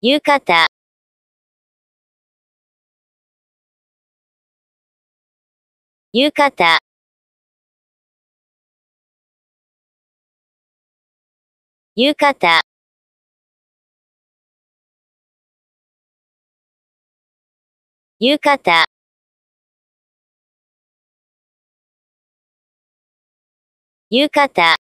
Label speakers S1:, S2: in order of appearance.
S1: 浴衣、浴衣、浴衣、浴衣、浴衣。